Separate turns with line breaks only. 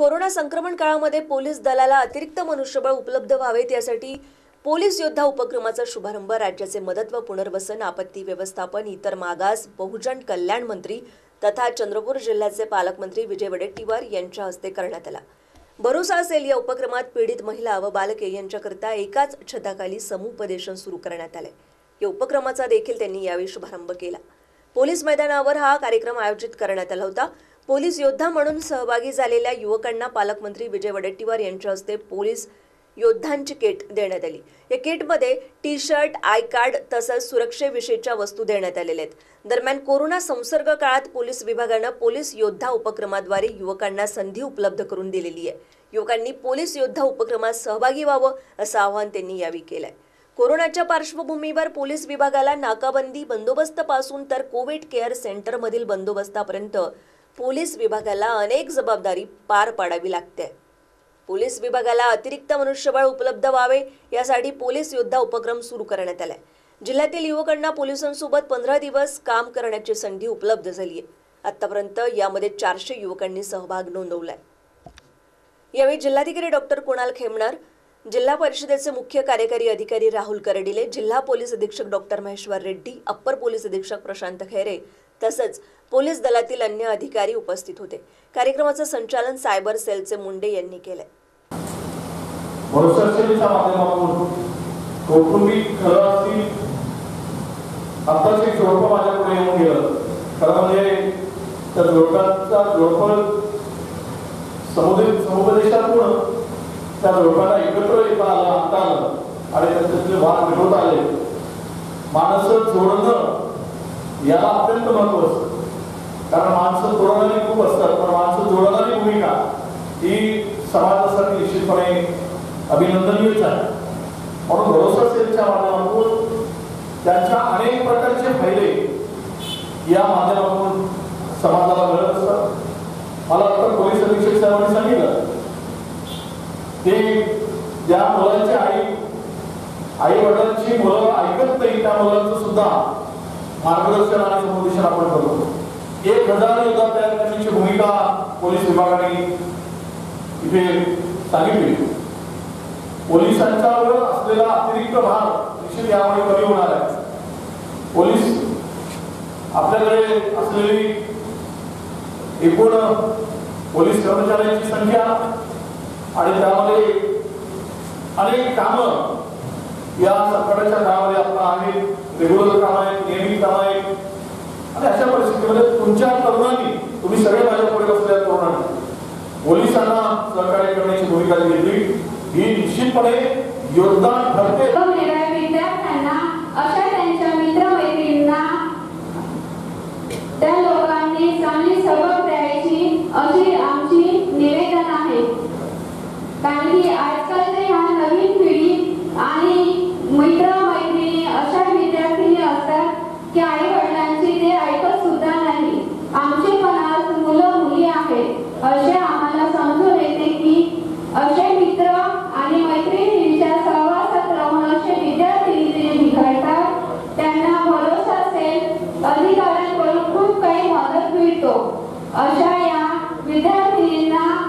Corona संक्रमण काळामध्ये police दलाला अतिरिक्त मनुष्यबळ उपलब्ध व्हावेत यासाठी पोलीस योद्धा उपक्रमाचा शुभारंभ राज्याचे मदत व पुनर्वसन आपत्ती व्यवस्थापन इतर मागास बहुजन कल्याण मंत्री तथा चंद्रपूर जिल्ह्याचे पालकमंत्री विजय वडेट्टीवार यांच्या हस्ते करण्यात आला. भरोसा असेल या उपक्रमात पीडित महिला व बालके यांच्याकरता एकाच छताखाली समुपदेशन सुरू करण्यात आले. या उपक्रमाचा देखील त्यांनी यावेळी शुभारंभ केला. पोलीस मैदानावर हा कार्यक्रम आयोजित करण्यात आला होता. पोलीस योद्धा म्हणून सहभागी झालेल्या युवकांना पालकमंत्री विजय वडेट्टीवार यांच्या हस्ते पोलीस योद्धांची किट देण्यात आली. या किटमध्ये टी शर्ट आय कार्ड तसंच सुरक्षेविषयीच्या वस्तू देण्यात आलेल्या आहेत. दरम्यान कोरोना संसर्ग काळात पोलीस विभागानं पोलीस योद्धा उपक्रमाद्वारे युवकांना संधी उपलब्ध करून दिलेली आहे. युवकांनी पोलीस योद्धा उपक्रमात सहभागी व्हावं असं आवाहन त्यांनी यावेळी केलंय. कोरोनाच्या पार्श्वभूमीवर पोलीस विभागाला नाकाबंदी बंदोबस्तापासून तर कोविड केअर सेंटरमधील बंदोबस्तापर्यंत पोलीस विभागाला अनेक जबाबदारी पार पाडावी लागते. पोलीस विभागाला अतिरिक्त मनुष्यबळ उपलब्ध व्हावे यासाठी पोलीस योद्धा उपक्रम सुरू करण्यात आलाय. जिल्ह्यातील युवकांना पोलिसांसोबत पंधरा दिवस काम करण्याची संधी उपलब्ध झाली आहे. आतापर्यंत यामध्ये चारशे युवकांनी सहभाग नोंदवलाय. यावेळी जिल्हाधिकारी डॉक्टर कुणाल खेमणार जिल्हा परिषदेचे मुख्य कार्यकारी अधिकारी राहुल करडिले जिल्हा पोलीस अधीक्षक doctor Maheshwar Reddy upper police अधीक्षक प्रशांत खैरे तसंच पोलीस दलातील अन्य अधिकारी उपस्थित होते. कार्यक्रमाचं संचालन सायबर सेलचे मुंडे यांनी
केले येऊन गेलं. खरं म्हणजे त्या जोडप्याचा समुपदेशातून त्या एकत्र येता आलं आणता आलं आणि त्यांच्यातले वाद मिटवता आले. माणसं जोडणं याला अत्यंत महत्त्व असतं कारण माणसं तोडणारी खूप असतात पण माणसं जोडणारी भूमिका ही समाजासाठी निश्चितपणे अभिनंदनीयच आहे म्हणून भरोसा सेलच्या माध्यमातून त्यांच्या अनेक प्रकारचे फायदे या माध्यमातून समाजाला मिळत असतात. मला आता पोलीस अधीक्षक साहेबांनी सांगितलं ते ज्या मुलांची आई आई वडिलांची मुलं ऐकत नाही त्या मुलांचं सुद्धा मार्गदर्शन आणि समुदेशन आपण करतो एक हजार योद्धा तयार करण्याची भूमिका पोलीस विभागाने इथे सांगितली पोलिसांच्यावर असलेला अतिरिक्त भार निश्चित यामुळे कमी होणार आहे। पोलीस आपल्याकडे असलेली एकूण पोलीस कर्मचाऱ्यांची संख्या आणि त्यामध्ये अनेक कामं या संकटाच्या काळामध्ये आपण आहेत। रेग्युलर काम आहेत नियमित काम आहेत आणि अशा परिस्थितीमध्ये तुमच्या तरुणांनी तुम्ही सगळे माझ्या पुढे बसलेल्या तरुणांनी पोलिसांना सहकार्य करण्याची भूमिका घेतली. ही निश्चितपणे योगदान ठरते.
विद्यार्थ्यांना अशा त्यांच्या त्या लोकांनी चांगली सबक द्यायची अशी आमची निवेदन आहे. कारण की आजकालच्या ह्या नवीन पिढी आणि मित्र असे आम्हाला समजून येते की असे मित्र आणि मैत्रिणींच्या सहवासात राहून असे विद्यार्थी बिघडतात त्यांना भरोसा असेल अधिकाऱ्यांकडून खूप काही मदत मिळतो. अशा या विद्यार्थिनींना